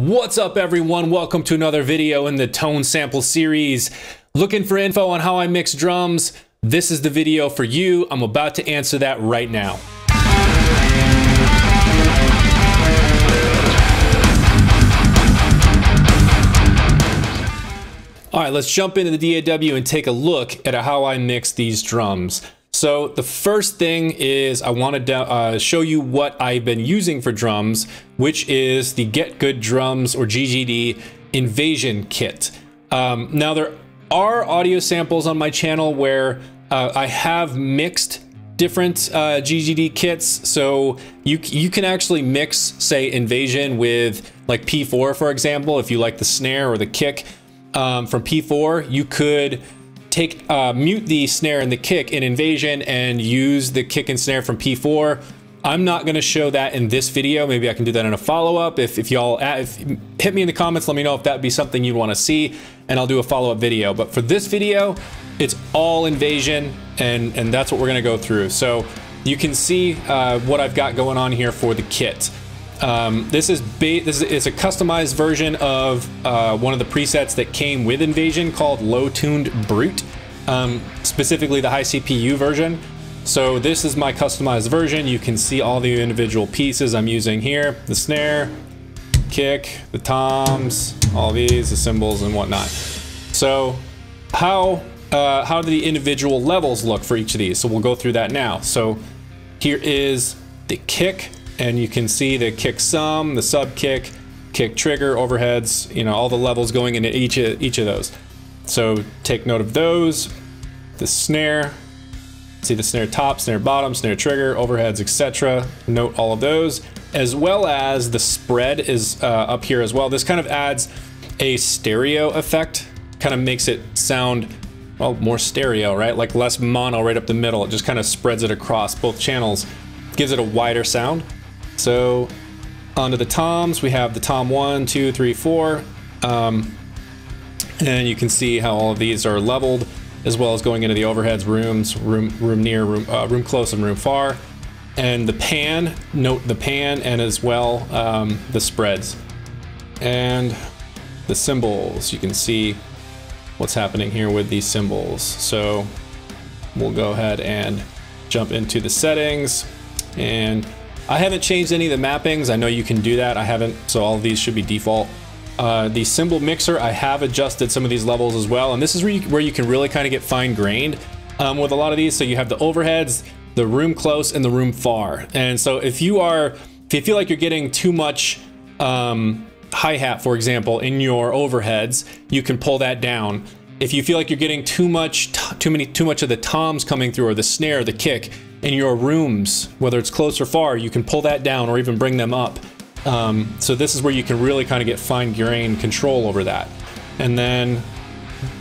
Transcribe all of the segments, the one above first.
What's up everyone? Welcome to another video in the Tone Sample series. Looking for info on how I mix drums? This is the video for you. I'm about to answer that right now. All right, let's jump into the DAW and take a look at how I mix these drums. So the first thing is I want to uh, show you what I've been using for drums, which is the Get Good Drums or GGD Invasion Kit. Um, now there are audio samples on my channel where uh, I have mixed different uh, GGD kits. So you you can actually mix, say, Invasion with like P4, for example, if you like the snare or the kick um, from P4, you could take uh, mute the snare and the kick in Invasion and use the kick and snare from P4. I'm not going to show that in this video. Maybe I can do that in a follow-up. If, if y'all hit me in the comments, let me know if that'd be something you'd want to see, and I'll do a follow-up video. But for this video, it's all Invasion, and, and that's what we're going to go through. So you can see uh, what I've got going on here for the kit. Um, this is this is a customized version of uh, one of the presets that came with Invasion called Low Tuned Brute, um, specifically the high CPU version. So this is my customized version. You can see all the individual pieces I'm using here: the snare, kick, the toms, all these, the cymbals, and whatnot. So how uh, how do the individual levels look for each of these? So we'll go through that now. So here is the kick and you can see the kick sum, the sub kick, kick trigger, overheads, you know, all the levels going into each of, each of those. So take note of those, the snare, see the snare top, snare bottom, snare trigger, overheads, etc. Note all of those, as well as the spread is uh, up here as well. This kind of adds a stereo effect, kind of makes it sound well, more stereo, right? Like less mono right up the middle. It just kind of spreads it across both channels, gives it a wider sound. So onto the toms, we have the tom one, two, three, four. Um, and you can see how all of these are leveled as well as going into the overheads, rooms, room, room near, room, uh, room close, and room far. And the pan, note the pan, and as well um, the spreads. And the cymbals, you can see what's happening here with these cymbals. So we'll go ahead and jump into the settings and I haven't changed any of the mappings. I know you can do that. I haven't, so all of these should be default. Uh, the cymbal mixer, I have adjusted some of these levels as well. And this is where you, where you can really kind of get fine grained um, with a lot of these. So you have the overheads, the room close, and the room far. And so if you are, if you feel like you're getting too much um, hi-hat, for example, in your overheads, you can pull that down. If you feel like you're getting too much, too many, too much of the toms coming through, or the snare, the kick, in your rooms, whether it's close or far, you can pull that down or even bring them up. Um, so this is where you can really kind of get fine grained control over that. And then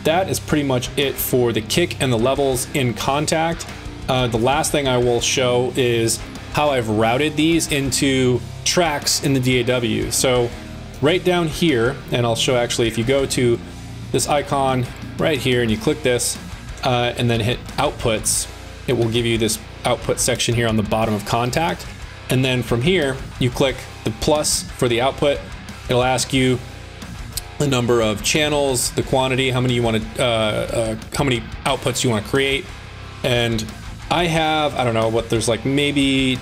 that is pretty much it for the kick and the levels in Kontakt. Uh, the last thing I will show is how I've routed these into tracks in the DAW. So right down here, and I'll show actually if you go to this icon right here and you click this uh, and then hit outputs, it will give you this output section here on the bottom of Kontakt. And then from here, you click the plus for the output. It'll ask you the number of channels, the quantity, how many you want to, uh, uh, how many outputs you want to create. And I have, I don't know what, there's like maybe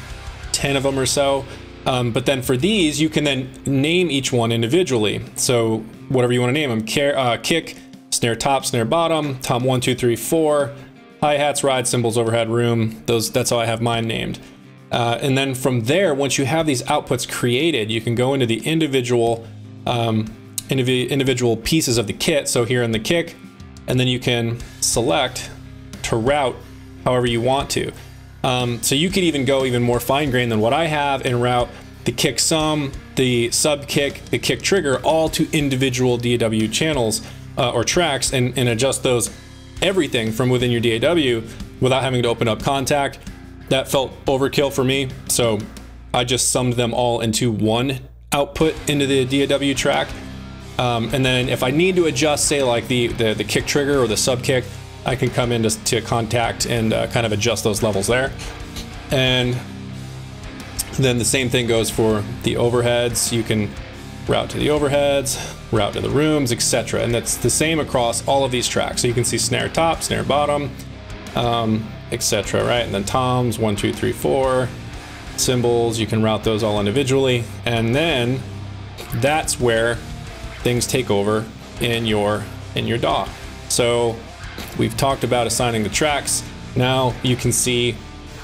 10 of them or so. Um, but then for these, you can then name each one individually. So whatever you want to name them, uh, kick, snare top, snare bottom, tom one, two, three, four, hi-hats, ride cymbals, overhead, room. Those That's how I have mine named. Uh, and then from there, once you have these outputs created, you can go into the individual um, indiv individual pieces of the kit. So here in the kick, and then you can select to route however you want to. Um, so you could even go even more fine grained than what I have and route the kick sum, the sub kick, the kick trigger, all to individual DAW channels uh, or tracks and, and adjust those everything from within your DAW without having to open up Kontakt. That felt overkill for me, so I just summed them all into one output into the DAW track. Um, and then if I need to adjust, say like the, the, the kick trigger or the sub kick, I can come into to Kontakt and uh, kind of adjust those levels there. And then the same thing goes for the overheads. You can route to the overheads, route to the rooms, etc. And that's the same across all of these tracks. So you can see snare top, snare bottom, um, etc. Right, and then toms one, two, three, four, cymbals. You can route those all individually, and then that's where things take over in your in your DAW. So we've talked about assigning the tracks. Now you can see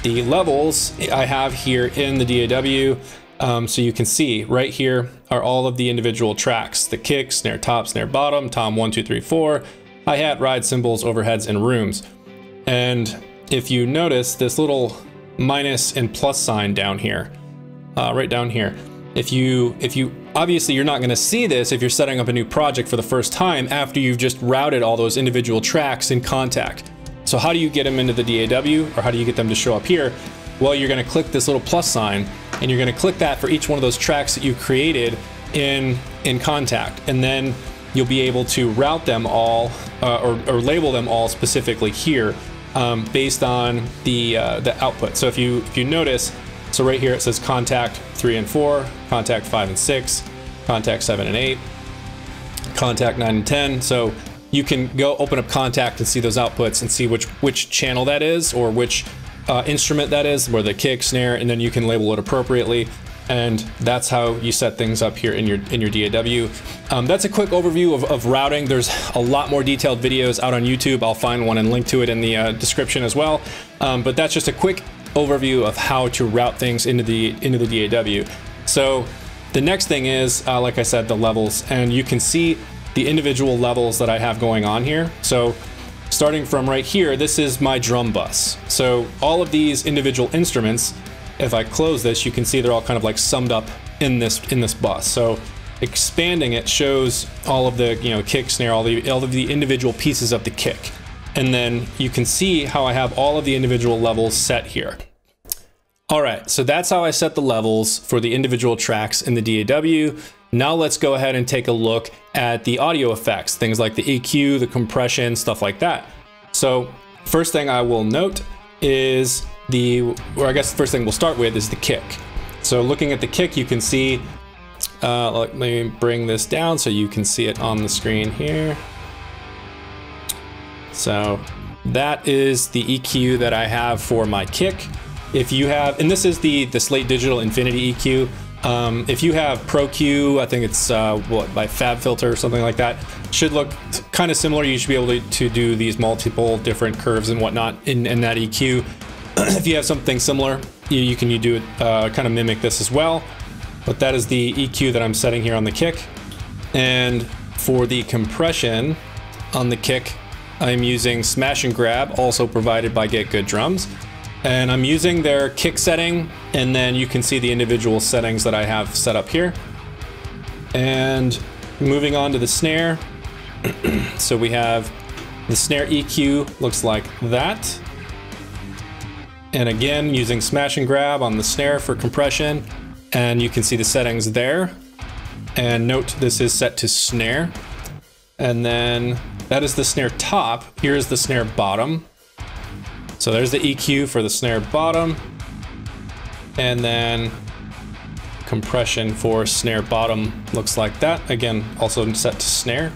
the levels I have here in the DAW. Um, so you can see right here are all of the individual tracks, the kick, snare top, snare bottom, tom one, two, three, four, hi-hat, ride, cymbals, overheads, and rooms. And if you notice this little minus and plus sign down here, uh, right down here, if you, if you, obviously you're not gonna see this if you're setting up a new project for the first time after you've just routed all those individual tracks in Kontakt. So how do you get them into the DAW or how do you get them to show up here? Well, you're gonna click this little plus sign and you're gonna click that for each one of those tracks that you created in, in Kontakt. And then you'll be able to route them all uh, or, or, label them all specifically here um, based on the, uh, the output. So if you, if you notice, so right here it says Kontakt three and four, Kontakt five and six, Kontakt seven and eight, Kontakt nine and 10. So you can go open up Kontakt and see those outputs and see which, which channel that is or which uh, instrument that is, where the kick, snare, and then you can label it appropriately. And that's how you set things up here in your in your DAW. Um, that's a quick overview of, of, routing. There's a lot more detailed videos out on YouTube. I'll find one and link to it in the uh, description as well. Um, but that's just a quick overview of how to route things into the into the DAW. So the next thing is, uh, like I said, the levels, and you can see the individual levels that I have going on here. So starting from right here, this is my drum bus. So all of these individual instruments, if I close this, you can see they're all kind of like summed up in this in this bus. So expanding it shows all of the you know kick, snare, all the all of the individual pieces of the kick. And then you can see how I have all of the individual levels set here. All right, so that's how I set the levels for the individual tracks in the DAW. Now let's go ahead and take a look at the audio effects, things like the EQ, the compression, stuff like that. So first thing I will note is the, or I guess the first thing we'll start with is the kick. So looking at the kick, you can see, uh, let me bring this down so you can see it on the screen here. So that is the EQ that I have for my kick. If you have, and this is the, the Slate Digital Infinity EQ. Um, if you have ProQ, I think it's uh, what by FabFilter or something like that, should look kind of similar. You should be able to, to do these multiple different curves and whatnot in, in that EQ. if you have something similar, you, you can you do it, uh, kind of mimic this as well. But that is the EQ that I'm setting here on the kick. And for the compression on the kick, I'm using Smash and Grab, also provided by Get Good Drums. And I'm using their kick setting, and then you can see the individual settings that I have set up here. And moving on to the snare. so we have the snare EQ looks like that. And again, using smash and grab on the snare for compression. And you can see the settings there. And note this is set to snare. And then that is the snare top. Here's the snare bottom. So there's the EQ for the snare bottom. And then compression for snare bottom looks like that. Again, also set to snare.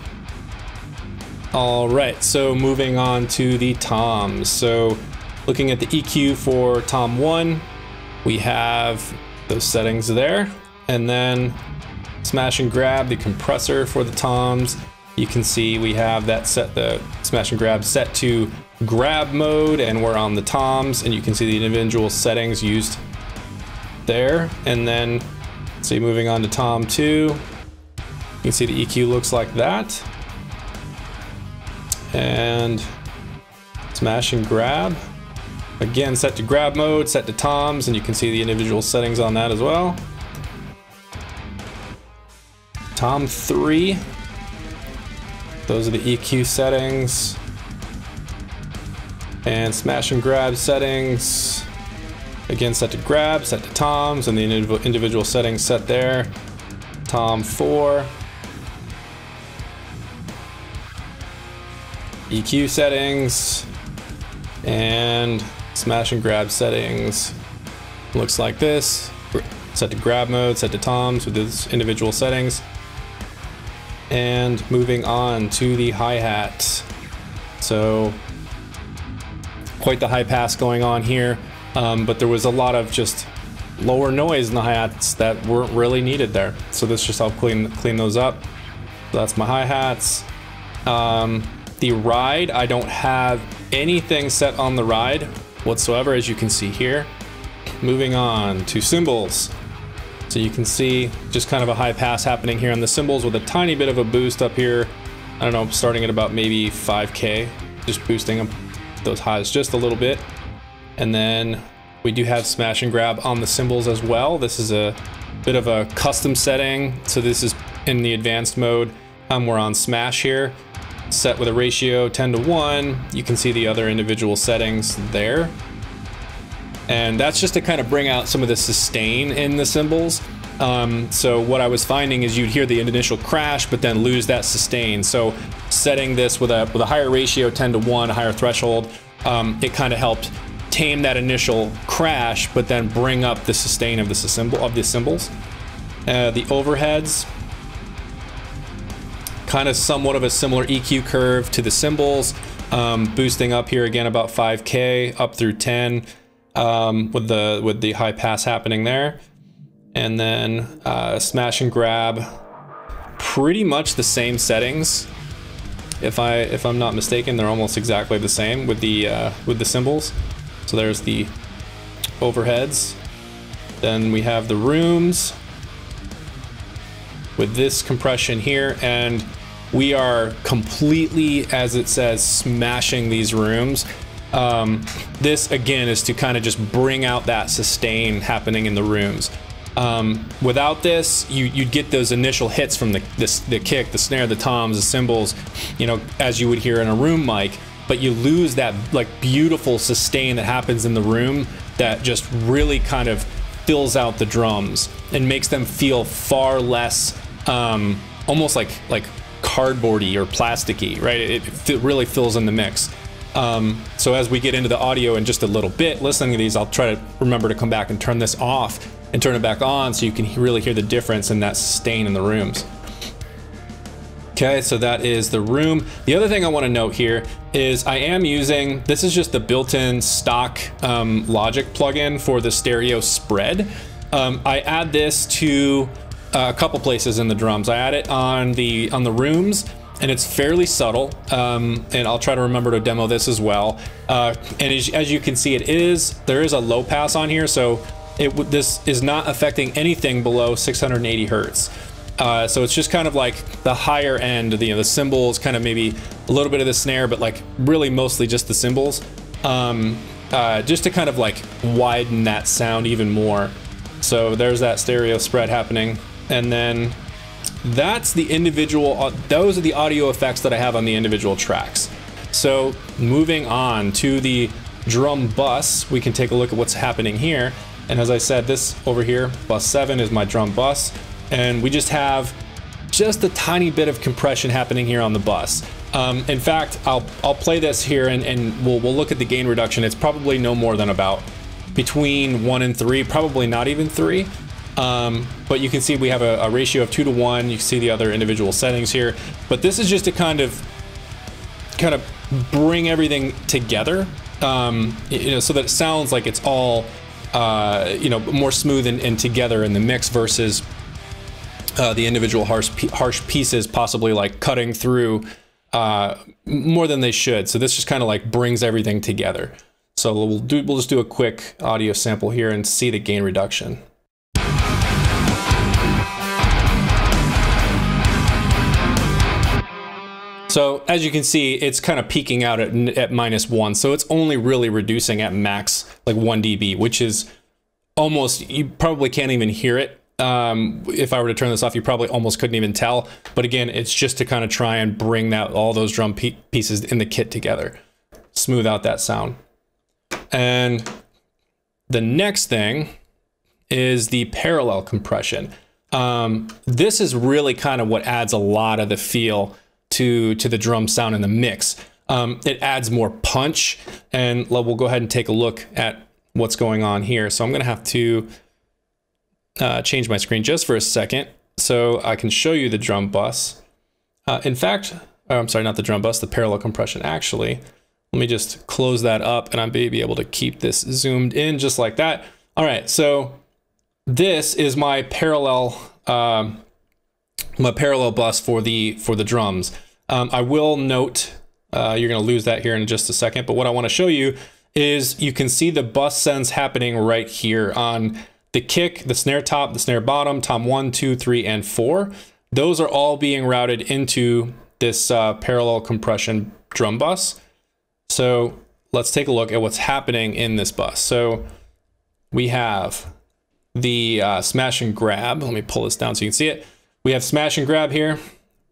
All right, so moving on to the toms. So looking at the EQ for tom one, we have those settings there. And then smash and grab the compressor for the toms. You can see we have that set, the smash and grab set to grab mode and we're on the toms and you can see the individual settings used there. And then, see, moving on to tom 2, you can see the EQ looks like that. And smash and grab. Again, set to grab mode, set to toms, and you can see the individual settings on that as well. Tom 3. Those are the EQ settings and smash and grab settings. Again, set to grab, set to toms, and the individual settings set there. Tom 4. EQ settings. And smash and grab settings. Looks like this. Set to grab mode, set to toms with these individual settings. And moving on to the hi-hat. So quite the high pass going on here, um, but there was a lot of just lower noise in the hi-hats that weren't really needed there. So this just helped clean clean those up. That's my hi-hats. Um, the ride, I don't have anything set on the ride whatsoever, as you can see here. Moving on to cymbals. So you can see just kind of a high pass happening here on the cymbals with a tiny bit of a boost up here. I don't know, starting at about maybe 5K, just boosting them, those highs just a little bit. And then we do have smash and grab on the cymbals as well. This is a bit of a custom setting. So this is in the advanced mode. Um, we're on smash here, set with a ratio 10 to 1. You can see the other individual settings there. And that's just to kind of bring out some of the sustain in the cymbals. Um, so what I was finding is you'd hear the initial crash, but then lose that sustain. So setting this with a with a higher ratio, 10 to 1, a higher threshold, um, it kind of helped tame that initial crash, but then bring up the sustain of the cymbal of the cymbals. Uh, the overheads, kind of somewhat of a similar EQ curve to the cymbals, um, boosting up here again about 5k up through 10 um, with the with the high pass happening there, and then uh, smash and grab, pretty much the same settings. If I if I'm not mistaken, they're almost exactly the same with the uh, with the cymbals. So there's the overheads. Then we have the rooms with this compression here and we are completely, as it says, smashing these rooms. Um, this again is to kind of just bring out that sustain happening in the rooms. Um, without this, you, would get those initial hits from the, the, the kick, the snare, the toms, the cymbals, you know, as you would hear in a room mic, but you lose that like beautiful sustain that happens in the room that just really kind of fills out the drums and makes them feel far less um, almost like like cardboardy or plasticky, right? It, it really fills in the mix. Um, so as we get into the audio in just a little bit, listening to these, I'll try to remember to come back and turn this off and turn it back on so you can really hear the difference in that sustain in the rooms. Okay, so that is the room. The other thing I want to note here is I am using, this is just the built-in stock um, Logic plugin for the stereo spread. Um, I add this to a couple places in the drums. I add it on the on the rooms and it's fairly subtle. Um, and I'll try to remember to demo this as well. Uh, and as, as, you can see, it is there is a low pass on here, so it this is not affecting anything below 680 hertz. Uh, so it's just kind of like the higher end, the, you know, the cymbals, kind of maybe a little bit of the snare, but like really mostly just the cymbals, um, uh, just to kind of like widen that sound even more. So there's that stereo spread happening. And then that's the individual, uh, those are the audio effects that I have on the individual tracks. So moving on to the drum bus, we can take a look at what's happening here. And as I said, this over here, bus seven is my drum bus. And we just have just a tiny bit of compression happening here on the bus. Um, in fact, I'll, I'll play this here and, and we'll, we'll look at the gain reduction. It's probably no more than about between one and three, probably not even three. Um, but you can see we have a, a, ratio of two to one. You can see the other individual settings here. But this is just to kind of kind of bring everything together, um, you know, so that it sounds like it's all uh, you know more smooth and, and, together in the mix versus uh, the individual harsh harsh pieces possibly like cutting through uh, more than they should. So this just kind of like brings everything together. So we'll do we'll just do a quick audio sample here and see the gain reduction. So as you can see, it's kind of peaking out at, at minus one. So it's only really reducing at max like one dB, which is almost, you probably can't even hear it. Um, if I were to turn this off, you probably almost couldn't even tell. But again, it's just to kind of try and bring that all those drum pieces in the kit together, smooth out that sound. And the next thing is the parallel compression. Um, this is really kind of what adds a lot of the feel to to the drum sound in the mix. Um, it adds more punch, and we'll go ahead and take a look at what's going on here. So I'm gonna have to uh, change my screen just for a second so I can show you the drum bus. Uh, in fact, oh, I'm sorry, not the drum bus, the parallel compression. Actually, let me just close that up and I may be able to keep this zoomed in just like that. All right, so this is my parallel um, my parallel bus for the for the drums. Um, I will note uh, you're going to lose that here in just a second, but what I want to show you is you can see the bus sends happening right here on the kick, the snare top, the snare bottom, tom one, two, three, and four. Those are all being routed into this uh, parallel compression drum bus. So let's take a look at what's happening in this bus. So we have the uh, smash and grab. Let me pull this down so you can see it. We have smash and grab here,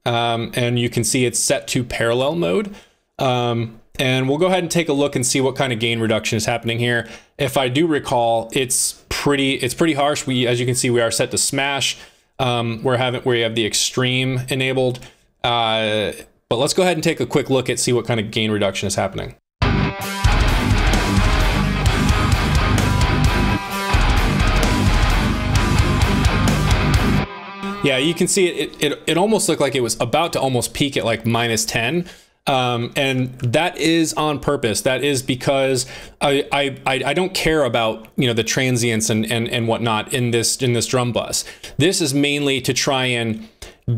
um, and you can see it's set to parallel mode. Um, and we'll go ahead and take a look and see what kind of gain reduction is happening here. If I do recall, it's pretty it's pretty harsh. We, as you can see, we are set to smash. Um, we're having we have the extreme enabled. Uh, but let's go ahead and take a quick look at see what kind of gain reduction is happening. Yeah, you can see it, it, it, almost looked like it was about to almost peak at like minus 10. Um, and that is on purpose. That is because I, I, I don't care about, you know, the transients and, and, and whatnot in this, in this drum bus. This is mainly to try and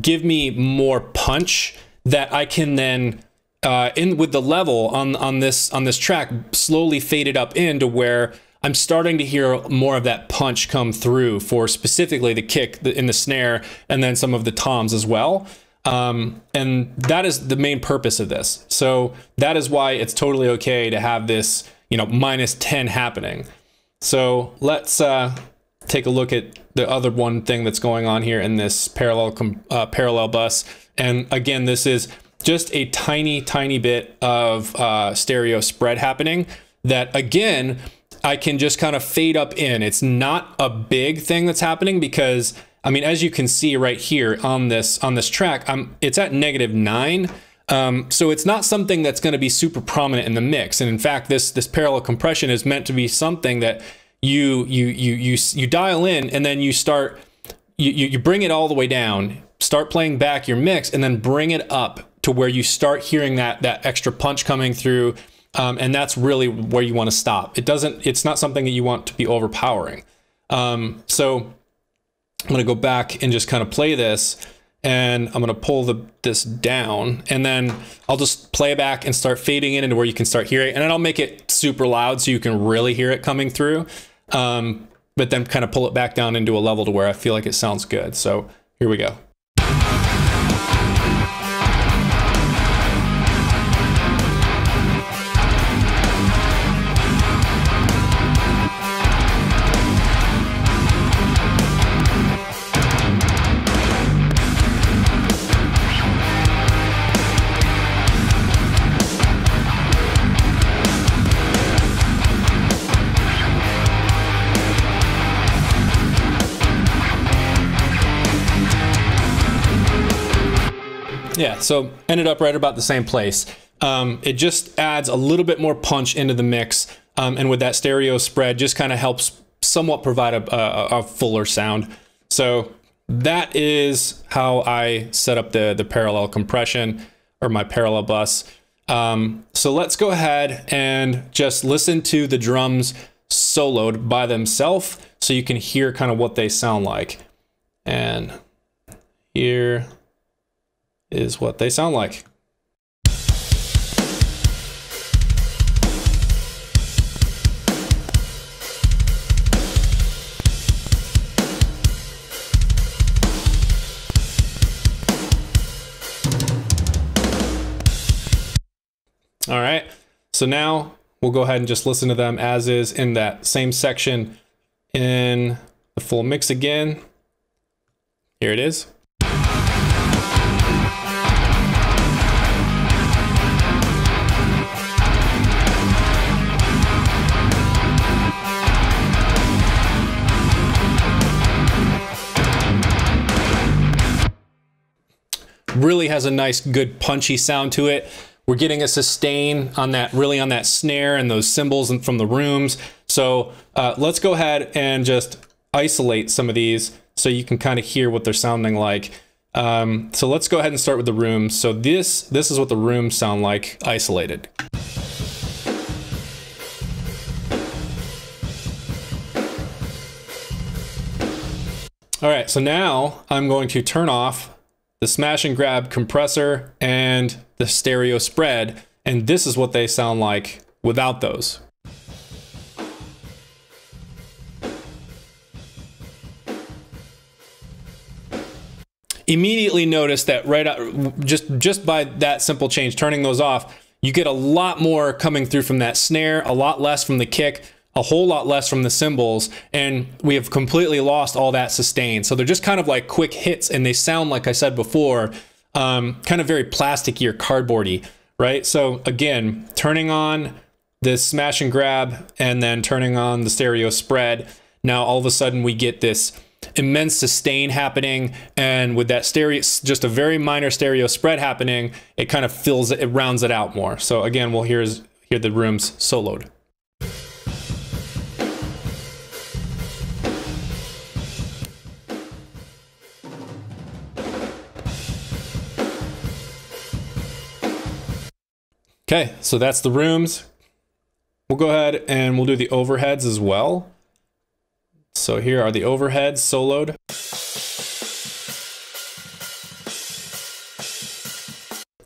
give me more punch that I can then uh, in with the level on on this on this track slowly fade it up into where I'm starting to hear more of that punch come through for specifically the kick in the snare and then some of the toms as well. Um, and that is the main purpose of this. So that is why it's totally okay to have this, you know, minus 10 happening. So let's uh, take a look at the other one thing that's going on here in this parallel uh, parallel bus. And again, this is just a tiny, tiny bit of uh, stereo spread happening that again, I can just kind of fade up in. It's not a big thing that's happening because I mean, as you can see right here on this on this track, I'm it's at negative nine. Um, so it's not something that's going to be super prominent in the mix. And in fact, this this parallel compression is meant to be something that you you you you you dial in and then you start you you bring it all the way down, start playing back your mix, and then bring it up to where you start hearing that that extra punch coming through um, and that's really where you want to stop. It doesn't. It's not something that you want to be overpowering. Um, so I'm going to go back and just kind of play this, and I'm going to pull the this down, and then I'll just play back and start fading it into where you can start hearing, and then I'll make it super loud so you can really hear it coming through. Um, but then kind of pull it back down into a level to where I feel like it sounds good. So here we go. Yeah, so ended up right about the same place. Um, it just adds a little bit more punch into the mix, um, and with that stereo spread, just kind of helps somewhat provide a, a, a, fuller sound. So that is how I set up the the parallel compression or my parallel bus. Um, so let's go ahead and just listen to the drums soloed by themselves so you can hear kind of what they sound like. And here is what they sound like. All right, so now we'll go ahead and just listen to them as is in that same section in the full mix again. Here it is. Really has a nice, good punchy sound to it. We're getting a sustain on that, really on that snare and those cymbals and from the rooms. So uh, let's go ahead and just isolate some of these so you can kind of hear what they're sounding like. Um, so let's go ahead and start with the rooms. So this, this is what the rooms sound like isolated. All right, so now I'm going to turn off the smash and grab compressor and the stereo spread, and this is what they sound like without those. Immediately notice that right out, just just by that simple change, turning those off, you get a lot more coming through from that snare, a lot less from the kick, a whole lot less from the cymbals, and we have completely lost all that sustain. So they're just kind of like quick hits, and they sound, like I said before, um, kind of very plasticky or cardboardy, right? So again, turning on this smash and grab, and then turning on the stereo spread, now all of a sudden we get this immense sustain happening and with that stereo just a very minor stereo spread happening it kind of fills it it rounds it out more so again we'll hear hear the rooms soloed Okay, so that's the rooms. We'll go ahead and we'll do the overheads as well. So here are the overheads soloed.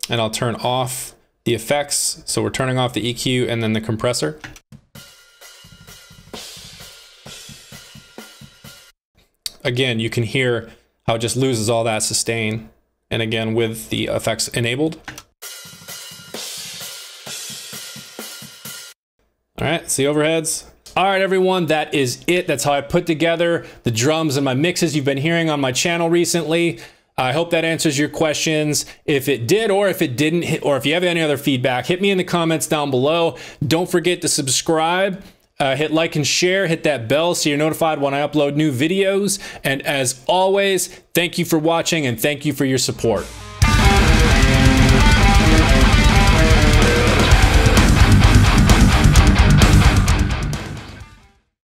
And I'll turn off the effects. So we're turning off the EQ and then the compressor. Again, you can hear how it just loses all that sustain. And again, with the effects enabled. See overheads. All right, everyone, that is it. That's how I put together the drums and my mixes you've been hearing on my channel recently. I hope that answers your questions. If it did, or if it didn't, or if you have any other feedback, hit me in the comments down below. Don't forget to subscribe. Uh, hit like and share, hit that bell so you're notified when I upload new videos. And as always, thank you for watching and thank you for your support.